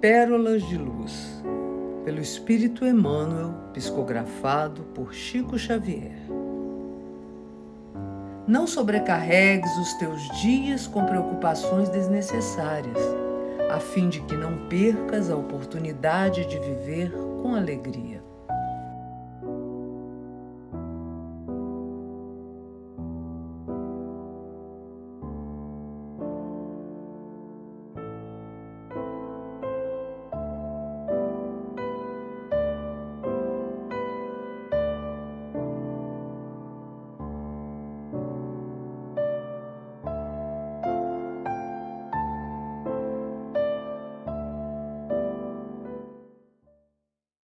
Pérolas de Luz, pelo Espírito Emmanuel, psicografado por Chico Xavier. Não sobrecarregues os teus dias com preocupações desnecessárias, a fim de que não percas a oportunidade de viver com alegria.